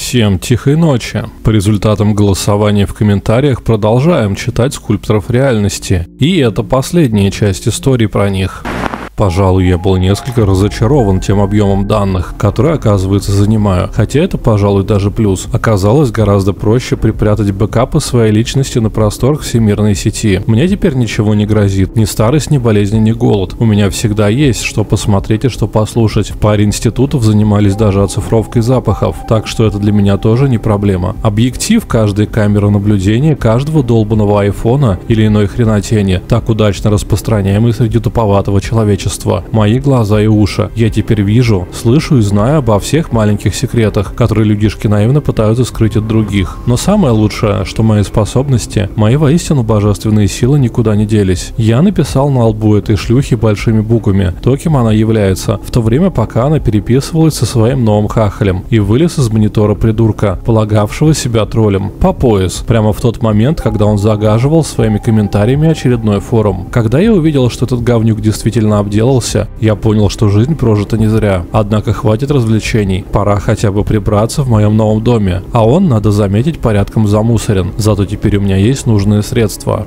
Всем тихой ночи. По результатам голосования в комментариях продолжаем читать скульпторов реальности. И это последняя часть истории про них. Пожалуй, я был несколько разочарован тем объемом данных, которые, оказывается, занимаю. Хотя это, пожалуй, даже плюс. Оказалось гораздо проще припрятать бэкапы своей личности на просторах всемирной сети. Мне теперь ничего не грозит. Ни старость, ни болезни, ни голод. У меня всегда есть что посмотреть и что послушать. Паре институтов занимались даже оцифровкой запахов. Так что это для меня тоже не проблема. Объектив каждой камеры наблюдения каждого долбанного айфона или иной хренотени, так удачно распространяемый среди туповатого человечества общества, мои глаза и уши. Я теперь вижу, слышу и знаю обо всех маленьких секретах, которые людишки наивно пытаются скрыть от других. Но самое лучшее, что мои способности, мои воистину божественные силы никуда не делись. Я написал на лбу этой шлюхи большими буквами, то, кем она является, в то время пока она переписывалась со своим новым хахалем и вылез из монитора придурка, полагавшего себя троллем, по пояс, прямо в тот момент, когда он загаживал своими комментариями очередной форум. Когда я увидел, что этот говнюк действительно обделал делался, я понял, что жизнь прожита не зря. Однако хватит развлечений, пора хотя бы прибраться в моем новом доме. А он, надо заметить, порядком замусорен, зато теперь у меня есть нужные средства.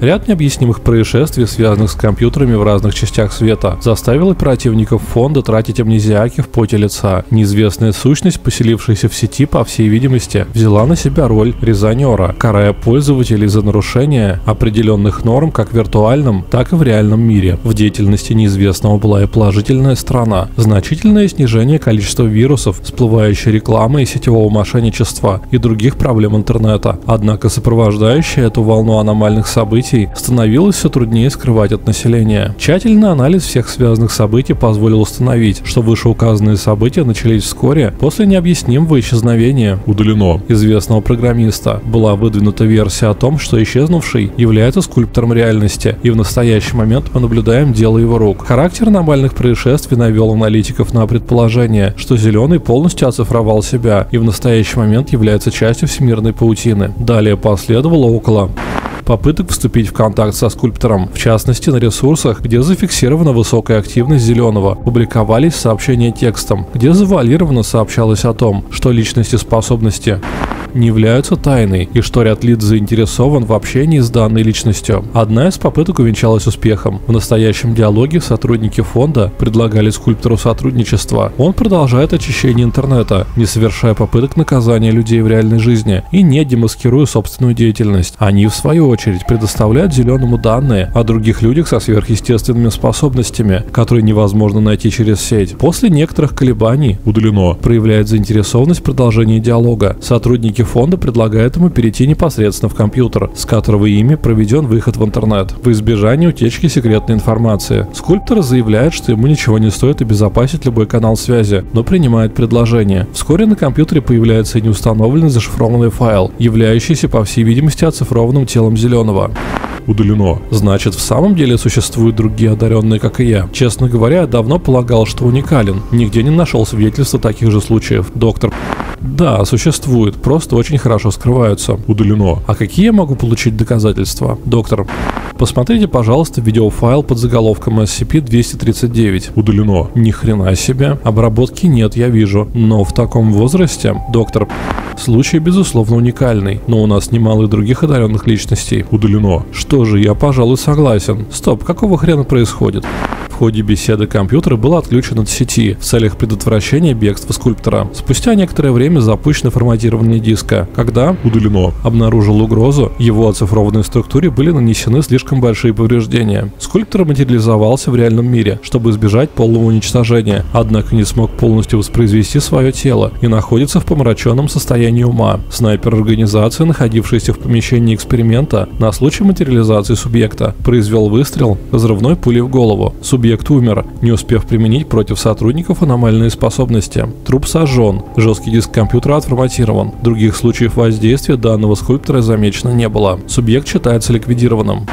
Ряд необъяснимых происшествий, связанных с компьютерами в разных частях света, заставил оперативников фонда тратить амнезиаки в поте лица. Неизвестная сущность, поселившаяся в сети, по всей видимости, взяла на себя роль резонера, карая пользователей за нарушение определенных норм как в виртуальном, так и в реальном мире. В деятельности неизвестного была и положительная сторона. Значительное снижение количества вирусов, всплывающей рекламы и сетевого мошенничества и других проблем интернета. Однако сопровождающая эту волну аномальных событий событий становилось все труднее скрывать от населения. Тщательный анализ всех связанных событий позволил установить, что вышеуказанные события начались вскоре после необъяснимого исчезновения удалено известного программиста. Была выдвинута версия о том, что исчезнувший является скульптором реальности, и в настоящий момент мы наблюдаем дело его рук. Характер аномальных происшествий навел аналитиков на предположение, что Зеленый полностью оцифровал себя и в настоящий момент является частью всемирной паутины. Далее последовало около попыток вступить в контакт со скульптором. В частности, на ресурсах, где зафиксирована высокая активность Зеленого, публиковались сообщения текстом, где завуалированно сообщалось о том, что личности способности не являются тайной и что ряд лиц заинтересован в общении с данной личностью. Одна из попыток увенчалась успехом. В настоящем диалоге сотрудники фонда предлагали скульптору сотрудничество. Он продолжает очищение интернета, не совершая попыток наказания людей в реальной жизни и не демаскируя собственную деятельность. Они, в свою очередь, предоставляют зеленому данные о других людях со сверхъестественными способностями, которые невозможно найти через сеть. После некоторых колебаний удалено проявляет заинтересованность в продолжении диалога. Сотрудники фонда предлагают ему перейти непосредственно в компьютер, с которого ими проведен выход в интернет, в избежание утечки секретной информации. Скульптор заявляет, что ему ничего не стоит обезопасить любой канал связи, но принимает предложение. Вскоре на компьютере появляется неустановленный зашифрованный файл, являющийся, по всей видимости, оцифрованным телом зеленого удалено. Значит, в самом деле существуют другие одаренные, как и я. Честно говоря, я давно полагал, что уникален. Нигде не нашел свидетельства таких же случаев. Доктор да, существует, просто очень хорошо скрываются. Удалено. А какие я могу получить доказательства? Доктор, посмотрите, пожалуйста, видеофайл под заголовком SCP-239. Удалено. Ни хрена себе. Обработки нет, я вижу. Но в таком возрасте, доктор, Случай, безусловно, уникальный, но у нас немало и других одаренных личностей. Удалено. Что же, я, пожалуй, согласен. Стоп, какого хрена происходит? В ходе беседы компьютер был отключен от сети в целях предотвращения бегства скульптора. Спустя некоторое время запущено форматирование диска, когда удалено обнаружил угрозу, его оцифрованной структуре были нанесены слишком большие повреждения. Скульптор материализовался в реальном мире, чтобы избежать полного уничтожения, однако не смог полностью воспроизвести свое тело и находится в помраченном состоянии ума. Снайпер организации, находившийся в помещении эксперимента на случай материализации субъекта, произвел выстрел разрывной пулей в голову. Субъект умер, не успев применить против сотрудников аномальные способности. Труп сожжен, жесткий диск компьютера отформатирован. Других случаев воздействия данного скульптора замечено не было. Субъект считается ликвидированным.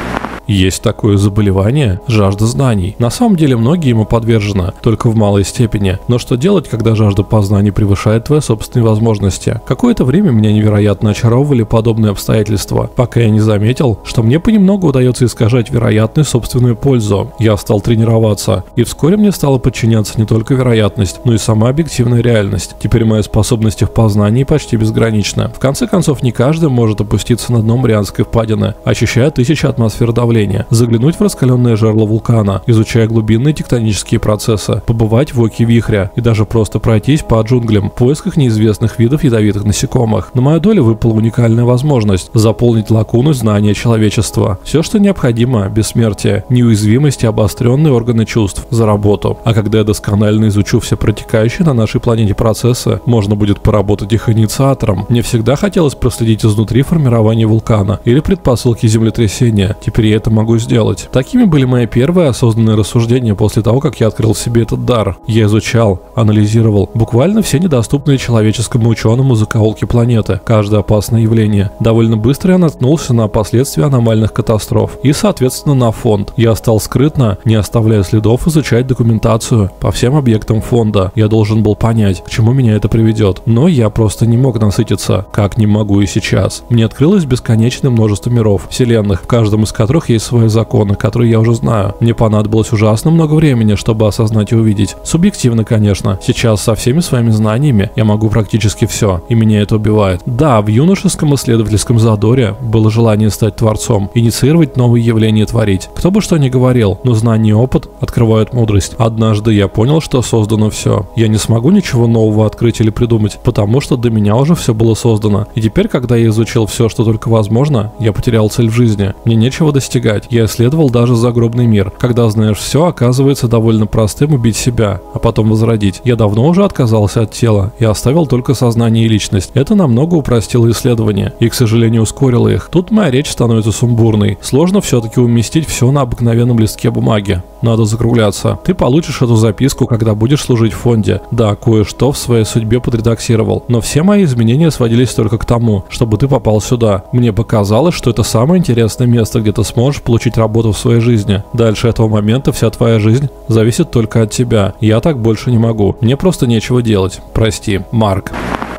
Есть такое заболевание – жажда знаний. На самом деле многие ему подвержены, только в малой степени. Но что делать, когда жажда познаний превышает твои собственные возможности? Какое-то время меня невероятно очаровывали подобные обстоятельства, пока я не заметил, что мне понемногу удается искажать вероятную собственную пользу. Я стал тренироваться, и вскоре мне стало подчиняться не только вероятность, но и сама объективная реальность. Теперь мои способности в познании почти безграничны. В конце концов, не каждый может опуститься на дно Марианской впадины, ощущая тысячи атмосфер давления, заглянуть в раскаленное жерло вулкана, изучая глубинные тектонические процессы, побывать в оке вихря и даже просто пройтись по джунглям в поисках неизвестных видов ядовитых насекомых. На мою долю выпала уникальная возможность заполнить лакуну знания человечества. Все, что необходимо, бессмертие, неуязвимость и обостренные органы чувств за работу. А когда я досконально изучу все протекающие на нашей планете процессы, можно будет поработать их инициатором. Мне всегда хотелось проследить изнутри формирование вулкана или предпосылки землетрясения. Теперь я это могу сделать. Такими были мои первые осознанные рассуждения после того, как я открыл себе этот дар. Я изучал, анализировал буквально все недоступные человеческому ученому закоулки планеты, каждое опасное явление. Довольно быстро я наткнулся на последствия аномальных катастроф и, соответственно, на фонд. Я стал скрытно, не оставляя следов, изучать документацию по всем объектам фонда. Я должен был понять, к чему меня это приведет. Но я просто не мог насытиться, как не могу и сейчас. Мне открылось бесконечное множество миров, вселенных, в каждом из которых есть свои законы, которые я уже знаю. Мне понадобилось ужасно много времени, чтобы осознать и увидеть. Субъективно, конечно. Сейчас со всеми своими знаниями я могу практически все, и меня это убивает. Да, в юношеском исследовательском задоре было желание стать творцом, инициировать новые явления творить. Кто бы что ни говорил, но знание и опыт открывают мудрость. Однажды я понял, что создано все. Я не смогу ничего нового открыть или придумать, потому что до меня уже все было создано. И теперь, когда я изучил все, что только возможно, я потерял цель в жизни. Мне нечего достигать. Я исследовал даже загробный мир. Когда знаешь все, оказывается довольно простым убить себя, а потом возродить. Я давно уже отказался от тела и оставил только сознание и личность. Это намного упростило исследования и, к сожалению, ускорило их. Тут моя речь становится сумбурной. Сложно все-таки уместить все на обыкновенном листке бумаги. Надо закругляться. Ты получишь эту записку, когда будешь служить в фонде. Да, кое-что в своей судьбе подредактировал, но все мои изменения сводились только к тому, чтобы ты попал сюда. Мне показалось, что это самое интересное место, где ты сможешь получить работу в своей жизни. Дальше этого момента вся твоя жизнь зависит только от тебя. Я так больше не могу. Мне просто нечего делать. Прости. Марк.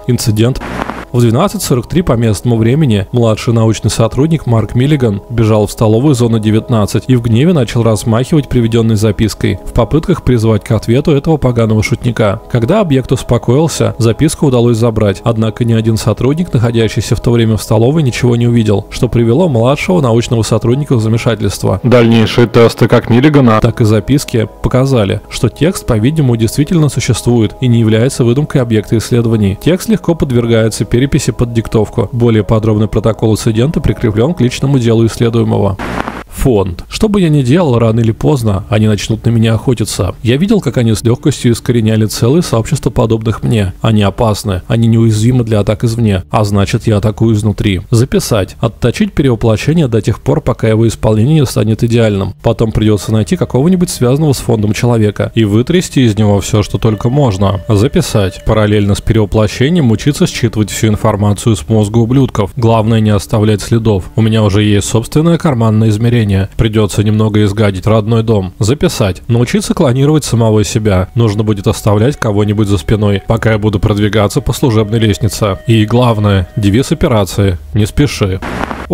Инцидент в 12.43 по местному времени младший научный сотрудник Марк Миллиган бежал в столовую зоны 19 и в гневе начал размахивать приведенной запиской в попытках призвать к ответу этого поганого шутника. Когда объект успокоился, записку удалось забрать, однако ни один сотрудник, находящийся в то время в столовой, ничего не увидел, что привело младшего научного сотрудника в замешательство. Дальнейшие тесты как Миллигана, так и записки показали, что текст, по-видимому, действительно существует и не является выдумкой объекта исследований. Текст легко подвергается перед переписи под диктовку. Более подробный протокол инцидента прикреплен к личному делу исследуемого фонд. Что бы я ни делал, рано или поздно они начнут на меня охотиться. Я видел, как они с легкостью искореняли целые сообщества подобных мне. Они опасны, они неуязвимы для атак извне, а значит я атакую изнутри. Записать. Отточить перевоплощение до тех пор, пока его исполнение не станет идеальным. Потом придется найти какого-нибудь связанного с фондом человека и вытрясти из него все, что только можно. Записать. Параллельно с перевоплощением учиться считывать всю информацию с мозга ублюдков. Главное не оставлять следов. У меня уже есть собственное карманное измерение обучения. Придется немного изгадить родной дом. Записать. Научиться клонировать самого себя. Нужно будет оставлять кого-нибудь за спиной, пока я буду продвигаться по служебной лестнице. И главное, девиз операции. Не спеши.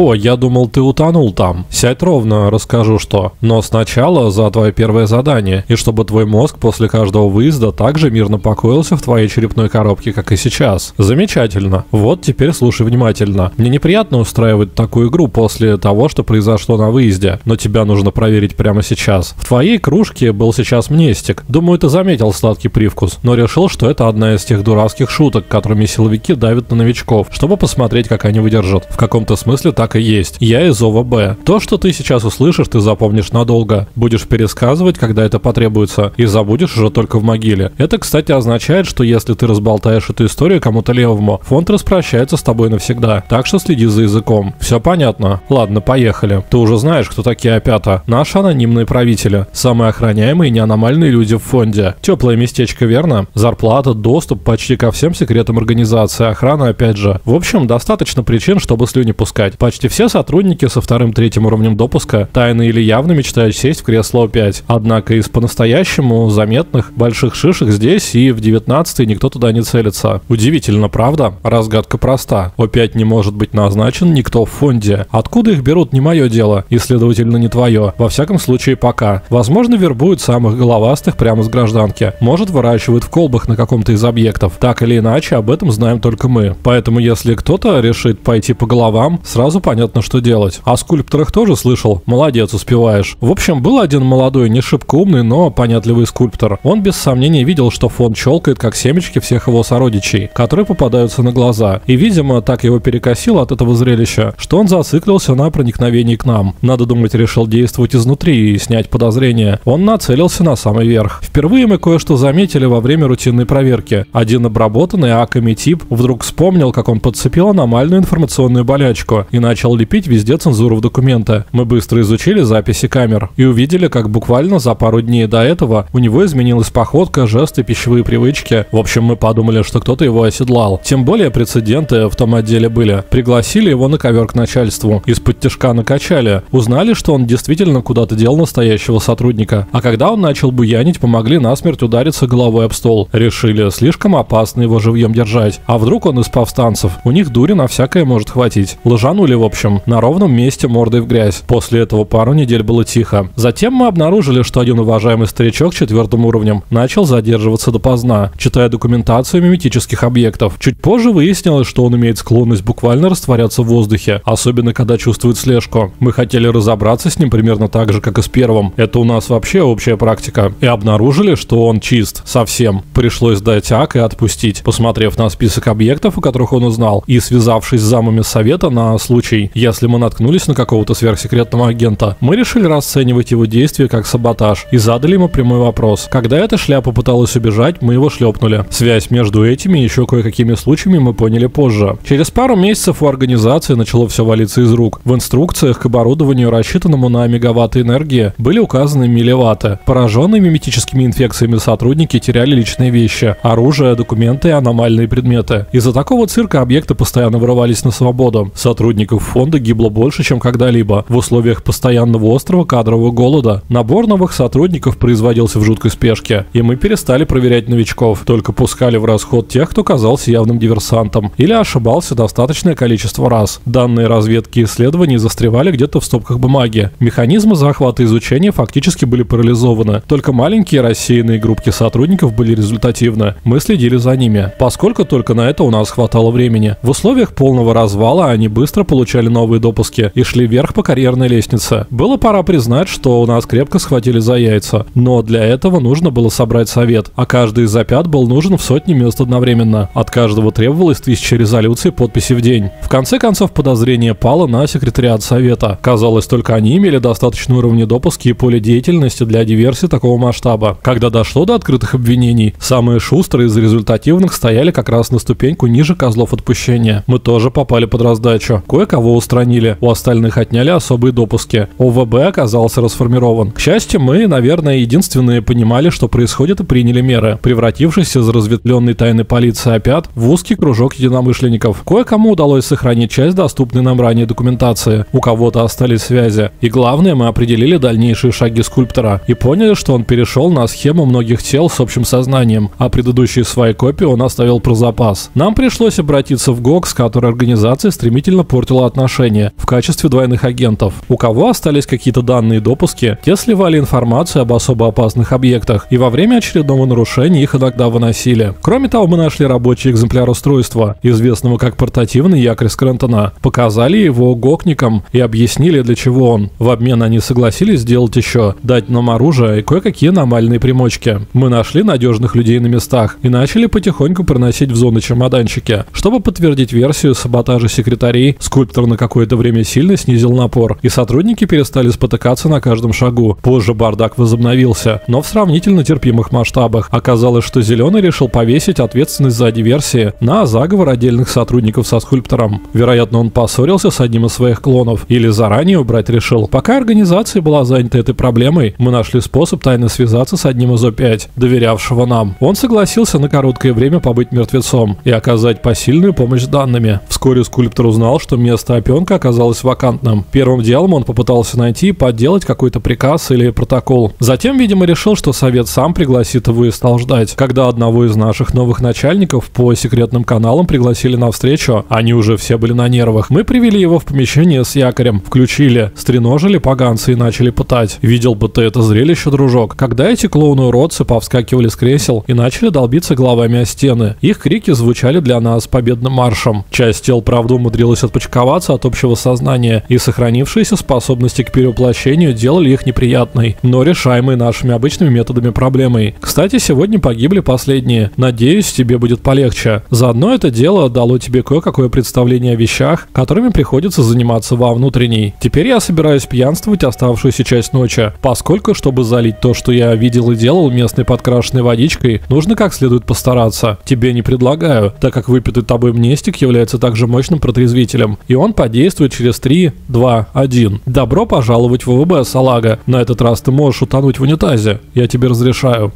«О, я думал, ты утонул там. Сядь ровно, расскажу что. Но сначала за твое первое задание, и чтобы твой мозг после каждого выезда также мирно покоился в твоей черепной коробке, как и сейчас. Замечательно. Вот теперь слушай внимательно. Мне неприятно устраивать такую игру после того, что произошло на выезде, но тебя нужно проверить прямо сейчас. В твоей кружке был сейчас мнестик. Думаю, ты заметил сладкий привкус, но решил, что это одна из тех дурацких шуток, которыми силовики давят на новичков, чтобы посмотреть, как они выдержат. В каком-то смысле так и есть. Я из ОВБ. То, что ты сейчас услышишь, ты запомнишь надолго. Будешь пересказывать, когда это потребуется, и забудешь уже только в могиле. Это, кстати, означает, что если ты разболтаешь эту историю кому-то левому, фонд распрощается с тобой навсегда. Так что следи за языком. Все понятно? Ладно, поехали. Ты уже знаешь, кто такие опята. Наши анонимные правители. Самые охраняемые неаномальные люди в фонде. Теплое местечко, верно? Зарплата, доступ почти ко всем секретам организации, охрана опять же. В общем, достаточно причин, чтобы слюни пускать. По Почти все сотрудники со вторым-третьим уровнем допуска тайно или явно мечтают сесть в кресло О5. Однако из по-настоящему заметных больших шишек здесь и в 19 никто туда не целится. Удивительно, правда? Разгадка проста. О5 не может быть назначен никто в фонде. Откуда их берут, не мое дело, и следовательно не твое. Во всяком случае пока. Возможно, вербуют самых головастых прямо с гражданки. Может, выращивают в колбах на каком-то из объектов. Так или иначе, об этом знаем только мы. Поэтому, если кто-то решит пойти по головам, сразу понятно, что делать. О скульпторах тоже слышал. Молодец, успеваешь. В общем, был один молодой, не шибко умный, но понятливый скульптор. Он без сомнения видел, что фон щелкает, как семечки всех его сородичей, которые попадаются на глаза. И, видимо, так его перекосило от этого зрелища, что он зациклился на проникновении к нам. Надо думать, решил действовать изнутри и снять подозрения. Он нацелился на самый верх. Впервые мы кое-что заметили во время рутинной проверки. Один обработанный аками тип вдруг вспомнил, как он подцепил аномальную информационную болячку и начал лепить везде цензуру в документы. Мы быстро изучили записи камер и увидели, как буквально за пару дней до этого у него изменилась походка, жесты, пищевые привычки. В общем, мы подумали, что кто-то его оседлал. Тем более прецеденты в том отделе были. Пригласили его на ковер к начальству. Из-под тяжка накачали. Узнали, что он действительно куда-то дел настоящего сотрудника. А когда он начал буянить, помогли насмерть удариться головой об стол. Решили, слишком опасно его живьем держать. А вдруг он из повстанцев? У них дури на всякое может хватить. Лжанули, в общем, на ровном месте мордой в грязь. После этого пару недель было тихо. Затем мы обнаружили, что один уважаемый старичок четвертым уровнем начал задерживаться допоздна, читая документацию миметических объектов. Чуть позже выяснилось, что он имеет склонность буквально растворяться в воздухе, особенно когда чувствует слежку. Мы хотели разобраться с ним примерно так же, как и с первым. Это у нас вообще общая практика. И обнаружили, что он чист. Совсем. Пришлось дать ак и отпустить, посмотрев на список объектов, о которых он узнал, и связавшись с замами совета на случай, если мы наткнулись на какого-то сверхсекретного агента. Мы решили расценивать его действия как саботаж и задали ему прямой вопрос. Когда эта шляпа пыталась убежать, мы его шлепнули. Связь между этими и еще кое-какими случаями мы поняли позже. Через пару месяцев у организации начало все валиться из рук. В инструкциях к оборудованию, рассчитанному на мегаватты энергии, были указаны милливатты. Пораженные миметическими инфекциями сотрудники теряли личные вещи, оружие, документы и аномальные предметы. Из-за такого цирка объекты постоянно вырывались на свободу. Сотрудников фонда гибло больше, чем когда-либо. В условиях постоянного острого кадрового голода набор новых сотрудников производился в жуткой спешке, и мы перестали проверять новичков, только пускали в расход тех, кто казался явным диверсантом или ошибался достаточное количество раз. Данные разведки и исследований застревали где-то в стопках бумаги. Механизмы захвата и изучения фактически были парализованы. Только маленькие рассеянные группки сотрудников были результативны. Мы следили за ними, поскольку только на это у нас хватало времени. В условиях полного развала они быстро получали новые допуски и шли вверх по карьерной лестнице. Было пора признать, что у нас крепко схватили за яйца. Но для этого нужно было собрать совет, а каждый из запят был нужен в сотни мест одновременно. От каждого требовалось тысяча резолюций подписи в день. В конце концов подозрение пало на секретариат совета. Казалось, только они имели достаточный уровень допуски и поле деятельности для диверсии такого масштаба. Когда дошло до открытых обвинений, самые шустрые из результативных стояли как раз на ступеньку ниже козлов отпущения. Мы тоже попали под раздачу. Кое-кого устранили, у остальных отняли особые допуски. ОВБ оказался расформирован. К счастью, мы, наверное, единственные понимали, что происходит и приняли меры, превратившись из разветвленной тайной полиции опят в узкий кружок единомышленников. Кое-кому удалось сохранить часть доступной нам ранее документации, у кого-то остались связи. И главное, мы определили дальнейшие шаги скульптора и поняли, что он перешел на схему многих тел с общим сознанием, а предыдущие свои копии он оставил про запас. Нам пришлось обратиться в ГОК, с которой организация стремительно портила отношения в качестве двойных агентов. У кого остались какие-то данные допуски, те сливали информацию об особо опасных объектах, и во время очередного нарушения их иногда выносили. Кроме того, мы нашли рабочий экземпляр устройства, известного как портативный якорь Скрентона, показали его гокникам и объяснили, для чего он. В обмен они согласились сделать еще, дать нам оружие и кое-какие аномальные примочки. Мы нашли надежных людей на местах и начали потихоньку проносить в зоны чемоданчики. Чтобы подтвердить версию саботажа секретарей, скульптор на какое-то время сильно снизил напор, и сотрудники перестали спотыкаться на каждом шагу. Позже бардак возобновился, но в сравнительно терпимых масштабах. Оказалось, что Зеленый решил повесить ответственность за диверсии на заговор отдельных сотрудников со скульптором. Вероятно, он поссорился с одним из своих клонов или заранее убрать решил. Пока организация была занята этой проблемой, мы нашли способ тайно связаться с одним из О5, доверявшего нам. Он согласился на короткое время побыть мертвецом и оказать посильную помощь данными. Вскоре скульптор узнал, что местный место опенка оказалось вакантным. Первым делом он попытался найти и подделать какой-то приказ или протокол. Затем, видимо, решил, что совет сам пригласит его и стал ждать. Когда одного из наших новых начальников по секретным каналам пригласили на встречу, они уже все были на нервах. Мы привели его в помещение с якорем, включили, стреножили поганцы и начали пытать. Видел бы ты это зрелище, дружок. Когда эти клоуны-уродцы повскакивали с кресел и начали долбиться головами о стены, их крики звучали для нас победным маршем. Часть тел, правда, умудрилась отпочковаться от общего сознания, и сохранившиеся способности к перевоплощению делали их неприятной, но решаемой нашими обычными методами проблемой. Кстати, сегодня погибли последние. Надеюсь, тебе будет полегче. Заодно это дело дало тебе кое-какое представление о вещах, которыми приходится заниматься во внутренней. Теперь я собираюсь пьянствовать оставшуюся часть ночи, поскольку, чтобы залить то, что я видел и делал местной подкрашенной водичкой, нужно как следует постараться. Тебе не предлагаю, так как выпитый тобой мнестик является также мощным протрезвителем, и он подействует через 3, 2, 1. Добро пожаловать в ВВБ, салага. На этот раз ты можешь утонуть в унитазе. Я тебе разрешаю.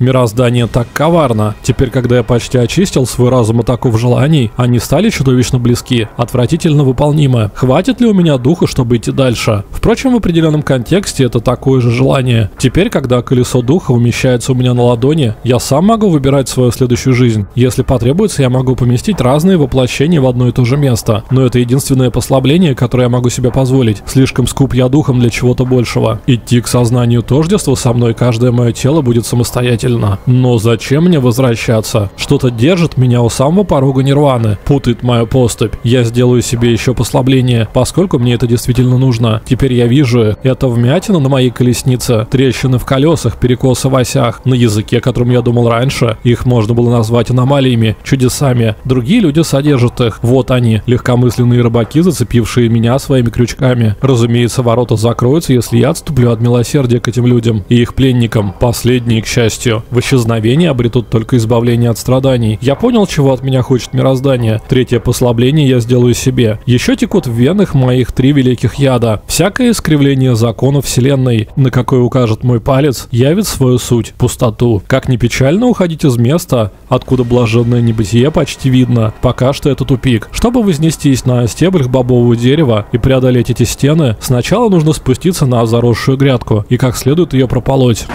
Мироздание так коварно. Теперь, когда я почти очистил свой разум от таков желаний, они стали чудовищно близки, отвратительно выполнимы. Хватит ли у меня духа, чтобы идти дальше? Впрочем, в определенном контексте это такое же желание. Теперь, когда колесо духа умещается у меня на ладони, я сам могу выбирать свою следующую жизнь. Если потребуется, я могу поместить разные воплощения в одно и то же место. Но это единственное послабление, которое я могу себе позволить. Слишком скуп я духом для чего-то большего. Идти к сознанию тождества со мной каждое мое тело будет самостоятельно замечательно. Но зачем мне возвращаться? Что-то держит меня у самого порога нирваны, путает мою поступь. Я сделаю себе еще послабление, поскольку мне это действительно нужно. Теперь я вижу, это вмятина на моей колеснице, трещины в колесах, перекосы в осях. На языке, которым я думал раньше, их можно было назвать аномалиями, чудесами. Другие люди содержат их. Вот они, легкомысленные рыбаки, зацепившие меня своими крючками. Разумеется, ворота закроются, если я отступлю от милосердия к этим людям и их пленникам. Последние, к счастью. В исчезновении обретут только избавление от страданий. Я понял, чего от меня хочет мироздание. Третье послабление я сделаю себе. Еще текут в венах моих три великих яда. Всякое искривление законов вселенной, на какое укажет мой палец, явит свою суть, пустоту. Как ни печально уходить из места, откуда блаженное небытие почти видно, пока что это тупик. Чтобы вознестись на стеблях бобового дерева и преодолеть эти стены, сначала нужно спуститься на заросшую грядку и как следует ее прополоть.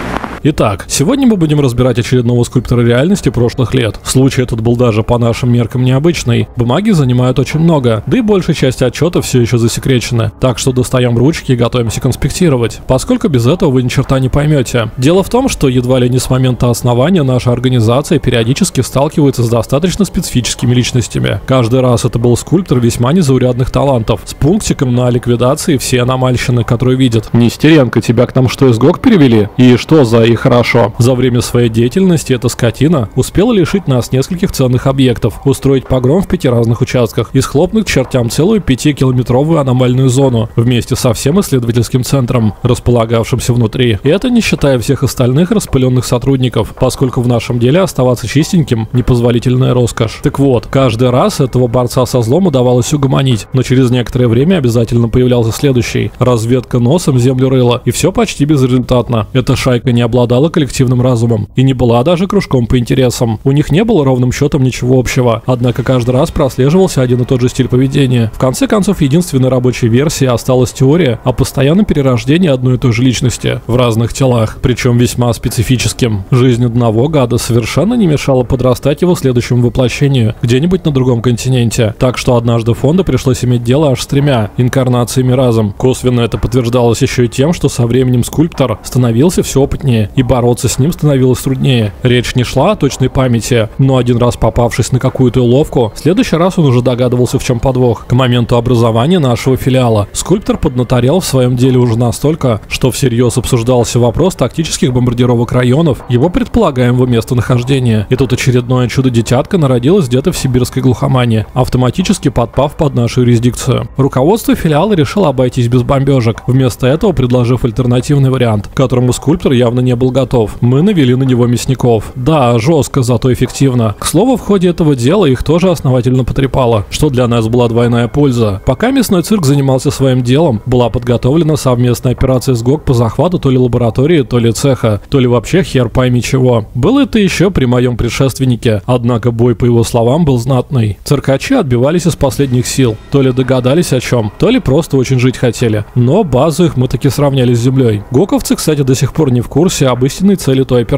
Итак, сегодня мы будем разбирать очередного скульптора реальности прошлых лет. Случай этот был даже по нашим меркам необычный. Бумаги занимают очень много, да и большая часть отчета все еще засекречена. Так что достаем ручки и готовимся конспектировать. Поскольку без этого вы ни черта не поймете. Дело в том, что едва ли не с момента основания наша организация периодически сталкивается с достаточно специфическими личностями. Каждый раз это был скульптор весьма незаурядных талантов, с пунктиком на ликвидации все аномальщины, которые видят. Нестеренко, тебя к нам что, из ГОК перевели? И что за и хорошо. За время своей деятельности эта скотина успела лишить нас нескольких ценных объектов, устроить погром в пяти разных участках и схлопнуть чертям целую пятикилометровую аномальную зону вместе со всем исследовательским центром, располагавшимся внутри. И это не считая всех остальных распыленных сотрудников, поскольку в нашем деле оставаться чистеньким – непозволительная роскошь. Так вот, каждый раз этого борца со злом удавалось угомонить, но через некоторое время обязательно появлялся следующий. Разведка носом землю рыла, и все почти безрезультатно. Эта шайка не обладала коллективным разумом и не была даже кружком по интересам. У них не было ровным счетом ничего общего, однако каждый раз прослеживался один и тот же стиль поведения. В конце концов, единственной рабочей версией осталась теория о постоянном перерождении одной и той же личности в разных телах, причем весьма специфическим. Жизнь одного гада совершенно не мешала подрастать его следующему воплощению где-нибудь на другом континенте. Так что однажды фонду пришлось иметь дело аж с тремя инкарнациями разом. Косвенно это подтверждалось еще и тем, что со временем скульптор становился все опытнее и бороться с ним становилось труднее. Речь не шла о точной памяти, но один раз попавшись на какую-то уловку, в следующий раз он уже догадывался, в чем подвох. К моменту образования нашего филиала скульптор поднаторел в своем деле уже настолько, что всерьез обсуждался вопрос тактических бомбардировок районов, его предполагаемого местонахождения. И тут очередное чудо-детятка народилось где-то в сибирской глухомане, автоматически подпав под нашу юрисдикцию. Руководство филиала решило обойтись без бомбежек, вместо этого предложив альтернативный вариант, которому скульптор явно не был готов. Мы навели на него мясников. Да, жестко, зато эффективно. К слову, в ходе этого дела их тоже основательно потрепало, что для нас была двойная польза. Пока мясной цирк занимался своим делом, была подготовлена совместная операция с ГОК по захвату то ли лаборатории, то ли цеха, то ли вообще хер пойми чего. Было это еще при моем предшественнике, однако бой, по его словам, был знатный. Циркачи отбивались из последних сил. То ли догадались о чем, то ли просто очень жить хотели. Но базу их мы таки сравняли с землей. Гоковцы, кстати, до сих пор не в курсе об истинной цели той операции.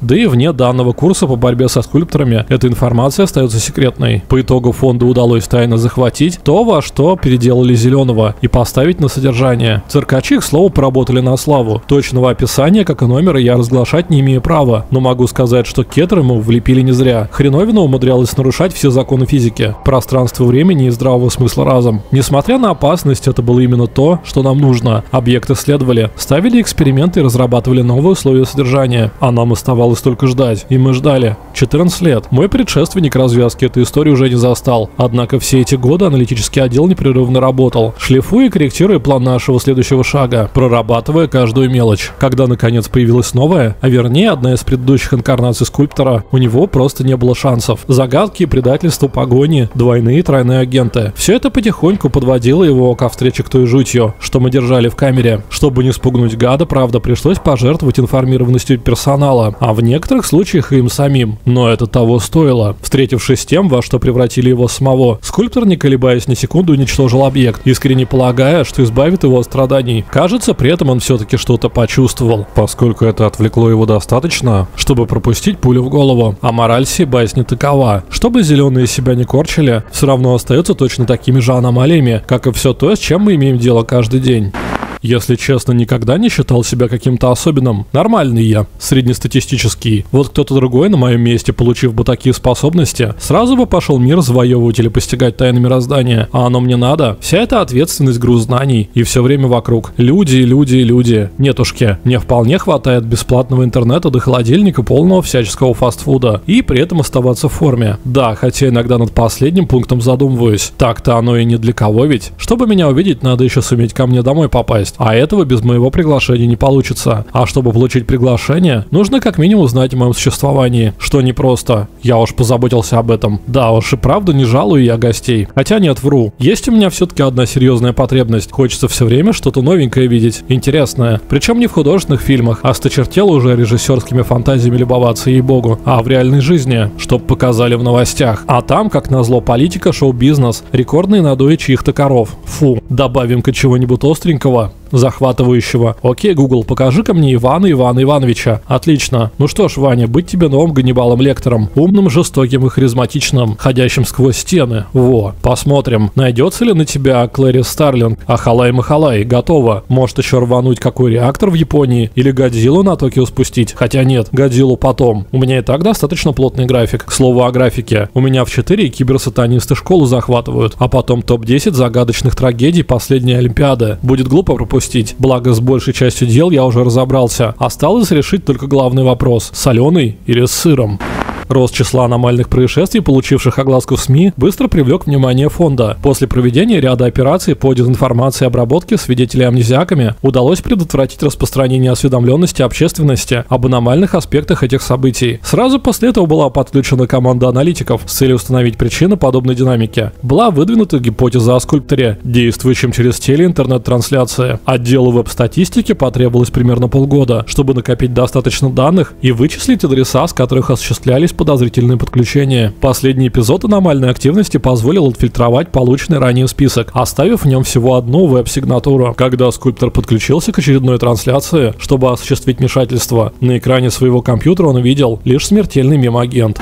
Да и вне данного курса по борьбе со скульпторами эта информация остается секретной. По итогу фонду удалось тайно захватить то, во что переделали Зеленого, и поставить на содержание. Циркачи, к слову, поработали на славу. Точного описания, как и номера, я разглашать не имею права, но могу сказать, что кетер ему влепили не зря. Хреновина умудрялась нарушать все законы физики, пространство времени и здравого смысла разом. Несмотря на опасность, это было именно то, что нам нужно. Объект исследовали, ставили эксперименты и разрабатывали новые условия содержания. А нам оставалось только ждать. И мы ждали. 14 лет. Мой предшественник развязки этой истории уже не застал. Однако все эти годы аналитический отдел непрерывно работал, шлифуя и корректируя план нашего следующего шага, прорабатывая каждую мелочь. Когда наконец появилась новая, а вернее одна из предыдущих инкарнаций скульптора, у него просто не было шансов. Загадки, предательства, погони, двойные и тройные агенты. Все это потихоньку подводило его ко встрече к той жутью, что мы держали в камере. Чтобы не спугнуть гада, правда, пришлось пожертвовать информированностью персонала, а в некоторых случаях и им самим. Но это того стоило. Встретившись с тем, во что превратили его самого, скульптор, не колебаясь ни секунду, уничтожил объект, искренне полагая, что избавит его от страданий. Кажется, при этом он все-таки что-то почувствовал, поскольку это отвлекло его достаточно, чтобы пропустить пулю в голову. А мораль сей басни такова. Чтобы зеленые себя не корчили, все равно остаются точно такими же аномалиями, как и все то, с чем мы имеем дело каждый день. Если честно, никогда не считал себя каким-то особенным. Нормальный я, среднестатистический. Вот кто-то другой на моем месте, получив бы такие способности, сразу бы пошел мир завоевывать или постигать тайны мироздания. А оно мне надо. Вся эта ответственность, груз знаний. И все время вокруг. Люди, люди, люди. Нетушки. Мне вполне хватает бесплатного интернета до холодильника полного всяческого фастфуда. И при этом оставаться в форме. Да, хотя иногда над последним пунктом задумываюсь. Так-то оно и не для кого ведь. Чтобы меня увидеть, надо еще суметь ко мне домой попасть. А этого без моего приглашения не получится. А чтобы получить приглашение, нужно как минимум знать о моем существовании. Что непросто. Я уж позаботился об этом. Да уж и правда не жалую я гостей. Хотя нет, вру. Есть у меня все-таки одна серьезная потребность. Хочется все время что-то новенькое видеть. Интересное. Причем не в художественных фильмах, а сточертело уже режиссерскими фантазиями любоваться, ей-богу. А в реальной жизни. Чтоб показали в новостях. А там, как назло, политика, шоу-бизнес, рекордные надои чьих-то коров. Фу. Добавим-ка чего-нибудь остренького захватывающего. Окей, Google, покажи-ка мне Ивана Ивана Ивановича. Отлично. Ну что ж, Ваня, быть тебе новым Ганнибалом Лектором. Умным, жестоким и харизматичным, ходящим сквозь стены. Во, посмотрим, найдется ли на тебя Клэри Старлинг. Ахалай Махалай, готово. Может еще рвануть какой реактор в Японии или Годзиллу на Токио спустить. Хотя нет, Годзиллу потом. У меня и так достаточно плотный график. К слову о графике. У меня в 4 киберсатанисты школу захватывают, а потом топ-10 загадочных трагедий последней Олимпиады. Будет глупо пропустить пропустить. Благо, с большей частью дел я уже разобрался. Осталось решить только главный вопрос – соленый или с сыром. Рост числа аномальных происшествий, получивших огласку в СМИ, быстро привлек внимание фонда. После проведения ряда операций по дезинформации и обработке свидетелей амнезиаками удалось предотвратить распространение осведомленности общественности об аномальных аспектах этих событий. Сразу после этого была подключена команда аналитиков с целью установить причины подобной динамики. Была выдвинута гипотеза о скульпторе, действующем через теле-интернет-трансляции. Отделу веб-статистики потребовалось примерно полгода, чтобы накопить достаточно данных и вычислить адреса, с которых осуществлялись подозрительные подключения. Последний эпизод аномальной активности позволил отфильтровать полученный ранее список, оставив в нем всего одну веб-сигнатуру. Когда скульптор подключился к очередной трансляции, чтобы осуществить вмешательство, на экране своего компьютера он увидел лишь смертельный мемагент.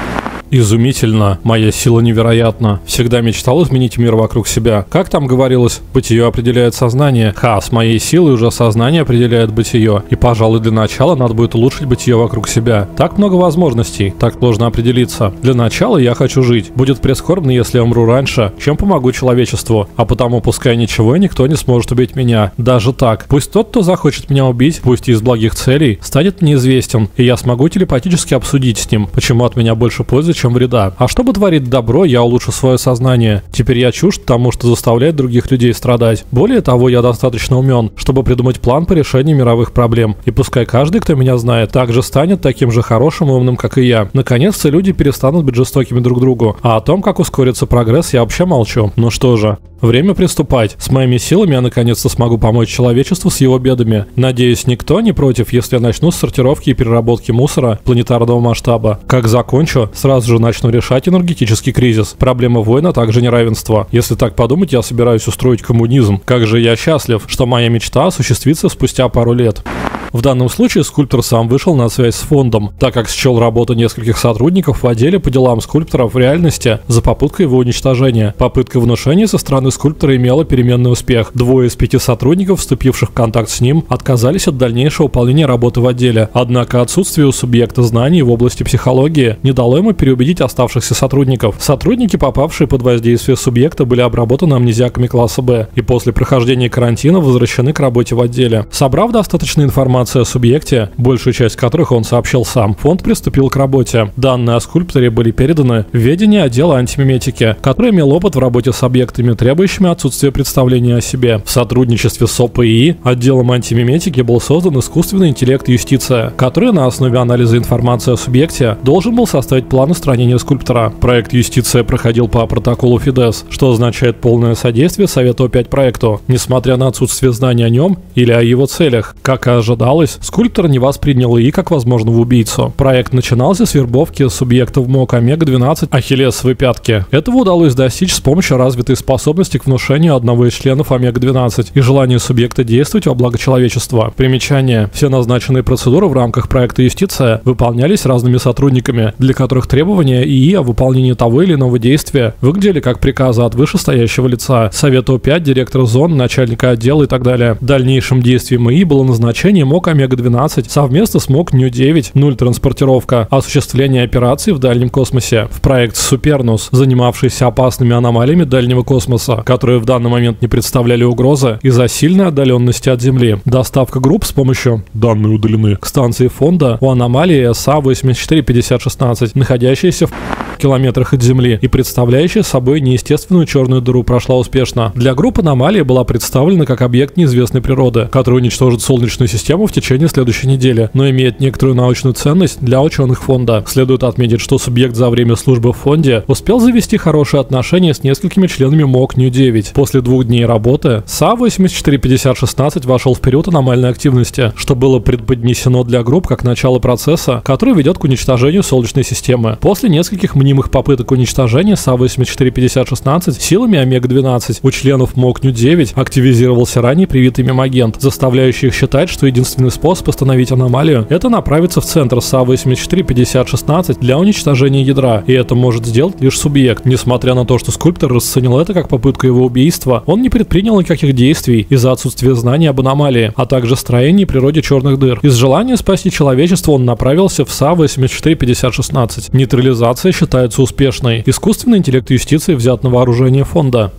Изумительно, моя сила невероятна. Всегда мечтал изменить мир вокруг себя. Как там говорилось, бытие определяет сознание. Ха, с моей силой уже сознание определяет бытие. И, пожалуй, для начала надо будет улучшить бытие вокруг себя. Так много возможностей, так сложно определиться. Для начала я хочу жить. Будет прискорбно, если я умру раньше, чем помогу человечеству. А потому, пускай ничего и никто не сможет убить меня. Даже так. Пусть тот, кто захочет меня убить, пусть из благих целей, станет неизвестен, и я смогу телепатически обсудить с ним, почему от меня больше пользы, чем вреда. А чтобы творить добро, я улучшу свое сознание. Теперь я чужд тому, что заставляет других людей страдать. Более того, я достаточно умен, чтобы придумать план по решению мировых проблем. И пускай каждый, кто меня знает, также станет таким же хорошим и умным, как и я. Наконец-то люди перестанут быть жестокими друг другу. А о том, как ускорится прогресс, я вообще молчу. Ну что же, Время приступать. С моими силами я наконец-то смогу помочь человечеству с его бедами. Надеюсь, никто не против, если я начну с сортировки и переработки мусора планетарного масштаба. Как закончу, сразу же начну решать энергетический кризис. Проблема войн, а также неравенства. Если так подумать, я собираюсь устроить коммунизм. Как же я счастлив, что моя мечта осуществится спустя пару лет. В данном случае скульптор сам вышел на связь с фондом, так как счел работу нескольких сотрудников в отделе по делам скульпторов в реальности за попыткой его уничтожения. Попытка внушения со стороны скульптора имела переменный успех. Двое из пяти сотрудников, вступивших в контакт с ним, отказались от дальнейшего выполнения работы в отделе. Однако отсутствие у субъекта знаний в области психологии не дало ему переубедить оставшихся сотрудников. Сотрудники, попавшие под воздействие субъекта, были обработаны амнезиаками класса Б и после прохождения карантина возвращены к работе в отделе. Собрав достаточно информации информации о субъекте, большую часть которых он сообщил сам, фонд приступил к работе. Данные о скульпторе были переданы в ведение отдела антимиметики, который имел опыт в работе с объектами, требующими отсутствия представления о себе. В сотрудничестве с ОПИ отделом антимиметики был создан искусственный интеллект юстиция, который на основе анализа информации о субъекте должен был составить план устранения скульптора. Проект юстиция проходил по протоколу ФИДЕС, что означает полное содействие Совета О5 проекту, несмотря на отсутствие знаний о нем или о его целях. Как и ожидал, оказалось, скульптор не воспринял ИИ как возможного убийцу. Проект начинался с вербовки субъектов МОК Омега-12 Ахиллесовой пятки. Этого удалось достичь с помощью развитой способности к внушению одного из членов Омега-12 и желания субъекта действовать во благо человечества. Примечание. Все назначенные процедуры в рамках проекта «Юстиция» выполнялись разными сотрудниками, для которых требования ИИ о выполнении того или иного действия выглядели как приказы от вышестоящего лица, Совета О5, директора зон, начальника отдела и так далее. Дальнейшим действием ИИ было назначение МОК Омега-12 совместно с МОК Нью-9, нуль транспортировка, осуществление операций в дальнем космосе. В проект Супернус, занимавшийся опасными аномалиями дальнего космоса, которые в данный момент не представляли угрозы из-за сильной отдаленности от Земли. Доставка групп с помощью данные удалены к станции фонда у аномалии СА-845016, находящейся в километрах от Земли и представляющая собой неестественную черную дыру, прошла успешно. Для группы аномалия была представлена как объект неизвестной природы, который уничтожит Солнечную систему в течение следующей недели, но имеет некоторую научную ценность для ученых фонда. Следует отметить, что субъект за время службы в фонде успел завести хорошие отношения с несколькими членами МОК Нью-9. После двух дней работы СА-845016 вошел в период аномальной активности, что было предподнесено для групп как начало процесса, который ведет к уничтожению Солнечной системы. После нескольких мнимых попыток уничтожения СА-845016 силами Омега-12 у членов МОК-9 активизировался ранее привитый мемагент, заставляющий их считать, что единственный способ остановить аномалию – это направиться в центр СА-845016 для уничтожения ядра, и это может сделать лишь субъект. Несмотря на то, что скульптор расценил это как попытку его убийства, он не предпринял никаких действий из-за отсутствия знаний об аномалии, а также строении и природе черных дыр. Из желания спасти человечество он направился в СА-845016. Нейтрализация считается успешной. Искусственный интеллект юстиции взят на вооружение фонда.